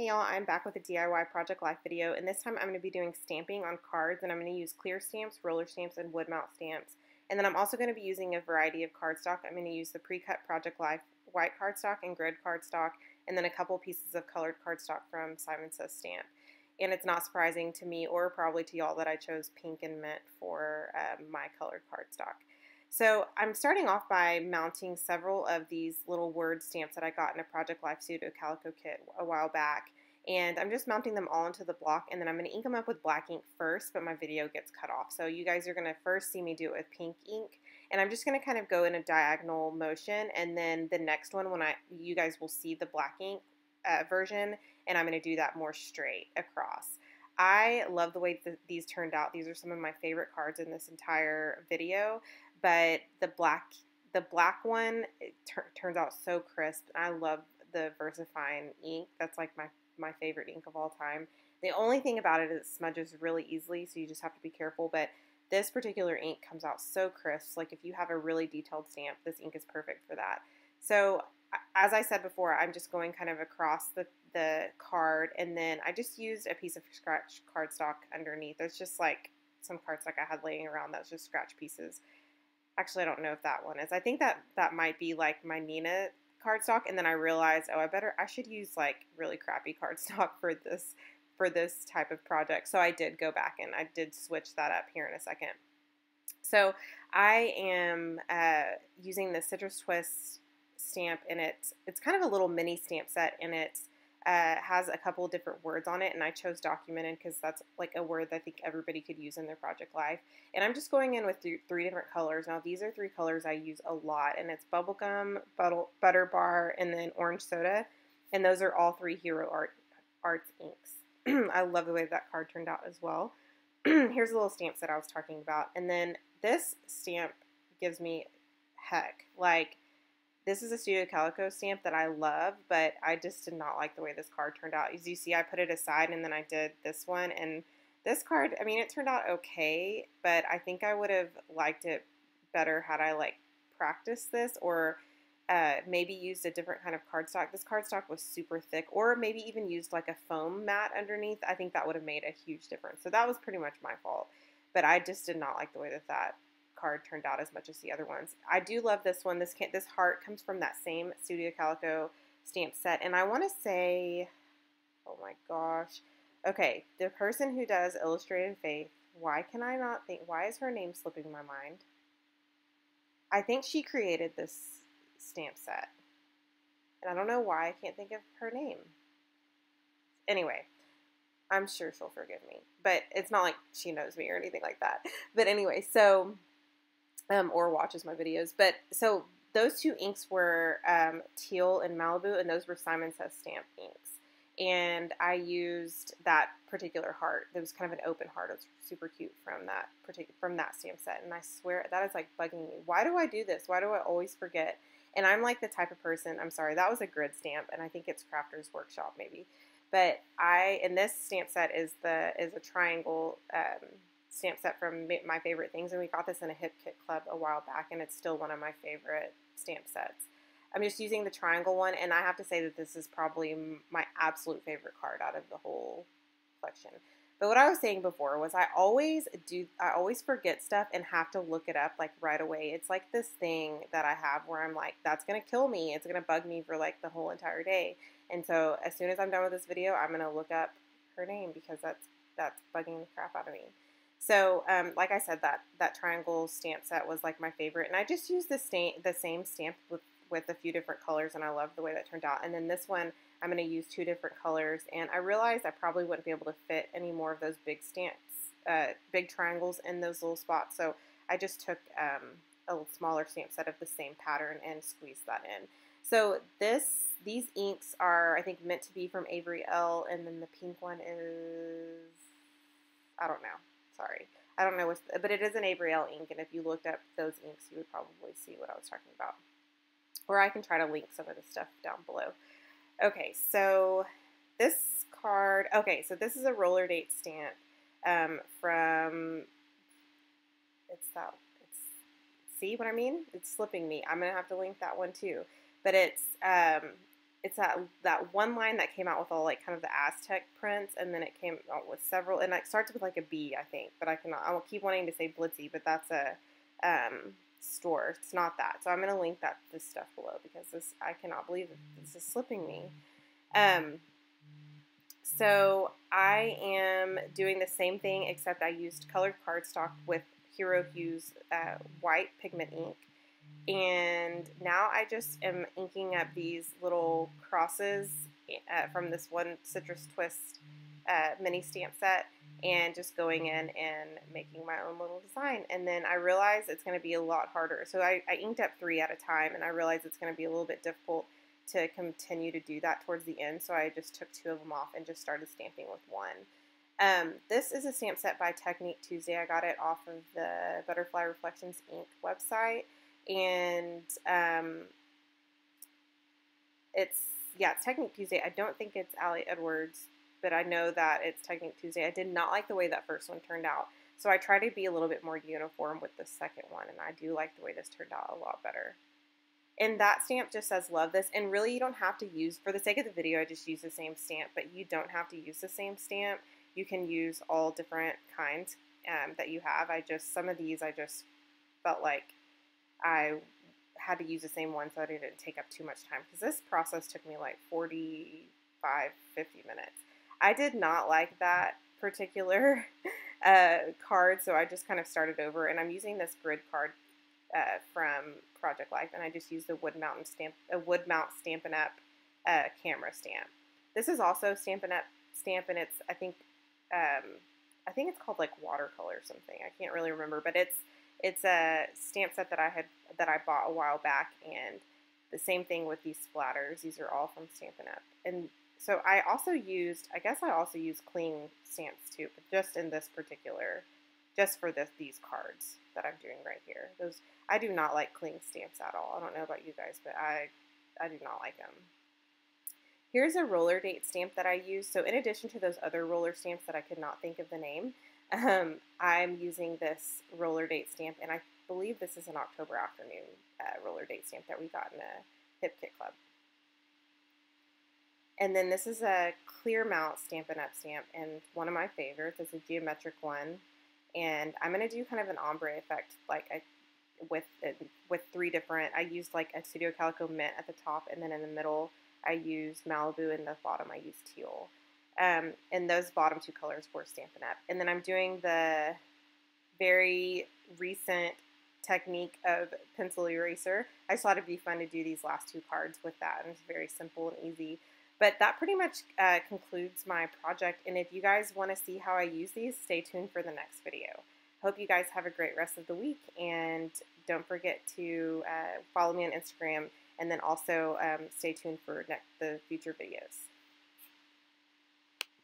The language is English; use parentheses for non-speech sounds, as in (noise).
Hey y'all, I'm back with a DIY Project Life video, and this time I'm going to be doing stamping on cards, and I'm going to use clear stamps, roller stamps, and wood mount stamps. And then I'm also going to be using a variety of cardstock. I'm going to use the pre-cut Project Life white cardstock and grid cardstock, and then a couple pieces of colored cardstock from Simon Says Stamp. And it's not surprising to me, or probably to y'all, that I chose pink and mint for um, my colored cardstock. So I'm starting off by mounting several of these little word stamps that I got in a Project Life Studio Calico kit a while back. And I'm just mounting them all into the block and then I'm going to ink them up with black ink first, but my video gets cut off. So you guys are going to first see me do it with pink ink. And I'm just going to kind of go in a diagonal motion and then the next one when I you guys will see the black ink uh, version and I'm going to do that more straight across. I love the way that these turned out. These are some of my favorite cards in this entire video but the black the black one turns out so crisp. I love the VersaFine ink. That's like my my favorite ink of all time. The only thing about it is it smudges really easily, so you just have to be careful. But this particular ink comes out so crisp. Like if you have a really detailed stamp, this ink is perfect for that. So as I said before, I'm just going kind of across the, the card, and then I just used a piece of scratch cardstock underneath. There's just like some cardstock I had laying around that's just scratch pieces actually I don't know if that one is. I think that that might be like my Nina cardstock and then I realized, oh, I better I should use like really crappy (laughs) cardstock for this for this type of project. So I did go back and I did switch that up here in a second. So I am uh, using the Citrus Twist stamp and it's it's kind of a little mini stamp set and it's uh, has a couple different words on it, and I chose documented because that's like a word that I think everybody could use in their project life. And I'm just going in with th three different colors. Now, these are three colors I use a lot, and it's bubblegum, butter, bar, and then orange soda. And those are all three Hero Art Arts inks. (clears throat) I love the way that card turned out as well. (clears throat) Here's the little stamps that I was talking about. And then this stamp gives me heck. Like, this is a Studio Calico stamp that I love, but I just did not like the way this card turned out. As you see, I put it aside and then I did this one. And this card, I mean, it turned out okay, but I think I would have liked it better had I, like, practiced this or uh, maybe used a different kind of cardstock. This cardstock was super thick, or maybe even used, like, a foam mat underneath. I think that would have made a huge difference. So that was pretty much my fault. But I just did not like the way that that card turned out as much as the other ones. I do love this one. This can this heart comes from that same Studio Calico stamp set, and I want to say, oh my gosh, okay, the person who does Illustrated Faith. Why can I not think? Why is her name slipping my mind? I think she created this stamp set, and I don't know why I can't think of her name. Anyway, I'm sure she'll forgive me. But it's not like she knows me or anything like that. But anyway, so um, or watches my videos. But so those two inks were um, teal and Malibu, and those were Simon Says Stamp inks. And I used that particular heart. It was kind of an open heart. It was super cute from that particular from that stamp set. And I swear that is like bugging me. Why do I do this? Why do I always forget? And I'm like the type of person. I'm sorry, that was a grid stamp, and I think it's Crafters Workshop maybe. But I in this stamp set is the is a triangle. Um, stamp set from my favorite things, and we got this in a Hip Kit Club a while back, and it's still one of my favorite stamp sets. I'm just using the triangle one, and I have to say that this is probably my absolute favorite card out of the whole collection. But what I was saying before was I always do I always forget stuff and have to look it up like right away. It's like this thing that I have where I'm like, that's gonna kill me. It's gonna bug me for like the whole entire day. And so as soon as I'm done with this video, I'm gonna look up her name because that's that's bugging the crap out of me. So, um, like I said, that that triangle stamp set was like my favorite, and I just used the stamp, the same stamp with with a few different colors, and I love the way that turned out. And then this one, I'm going to use two different colors, and I realized I probably wouldn't be able to fit any more of those big stamps, uh, big triangles in those little spots. So I just took um, a smaller stamp set of the same pattern and squeezed that in. So this, these inks are, I think, Mint to Be from Avery Elle, and then the pink one is, I don't know. Sorry. I don't know what's, but it is an Elle ink, and if you looked up those inks, you would probably see what I was talking about. Or I can try to link some of the stuff down below. Okay, so this card, okay, so this is a roller date stamp um, from, it's that, it's, see what I mean? It's slipping me. I'm going to have to link that one too. But it's, um, it's that that one line that came out with all like kind of the Aztec prints, and then it came out with several, and it starts with like a B, I think, but I can I will keep wanting to say Blitzy, but that's a um, store. It's not that. So I'm gonna link that this stuff below because this I cannot believe this is slipping me. Um, so I am doing the same thing except I used colored cardstock with Hero Hues uh, white pigment ink and now I just am inking up these little crosses uh, from this one Citrus Twist uh, mini stamp set and just going in and making my own little design. And then I realized it's going to be a lot harder. So I, I inked up three at a time and I realized it's going to be a little bit difficult to continue to do that towards the end. So I just took two of them off and just started stamping with one. Um, this is a stamp set by Technique Tuesday. I got it off of the Butterfly Reflections Ink website and um, it's yeah, it's Technique Tuesday. I don't think it's Ali Edwards, but I know that it's Technique Tuesday. I did not like the way that first one turned out, so I try to be a little bit more uniform with the second one, and I do like the way this turned out a lot better. And that stamp just says love this, and really you don't have to use, for the sake of the video, I just use the same stamp, but you don't have to use the same stamp. You can use all different kinds um, that you have. I just, some of these I just felt like I had to use the same one so I didn't take up too much time because this process took me like 45, 50 minutes. I did not like that particular (laughs) uh, card, so I just kind of started over, and I'm using this grid card uh, from Project Life, and I just used the Wood Mountain stamp, a Wood Mount Stampin' Up uh, camera stamp. This is also Stampin' Up stamp, and it's I think um, I think it's called like watercolor or something. I can't really remember, but it's it's a stamp set that I had that I bought a while back, and the same thing with these splatters. These are all from Stampin' Up. And so I also used, I guess I also used cling stamps too, but just in this particular, just for this these cards that I'm doing right here. Those I do not like cling stamps at all. I don't know about you guys, but I I do not like them. Here's a roller date stamp that I use. So in addition to those other roller stamps that I could not think of the name, um, I'm using this roller date stamp, and I believe this is an October afternoon uh, roller date stamp that we got in a Hip Kit Club. And then this is a clear mount Stampin' Up stamp, and one of my favorites is a geometric one. And I'm going to do kind of an ombre effect, like I, with with three different. I used like a Studio Calico mint at the top, and then in the middle I used Malibu, and the bottom I used teal. Um, and those bottom two colors were Stampin' Up. And then I'm doing the very recent technique of pencil eraser. I just thought it'd be fun to do these last two cards with that, and it's very simple and easy. But that pretty much uh, concludes my project, and if you guys want to see how I use these, stay tuned for the next video. Hope you guys have a great rest of the week, and don't forget to uh, follow me on Instagram, and then also um, stay tuned for the future videos.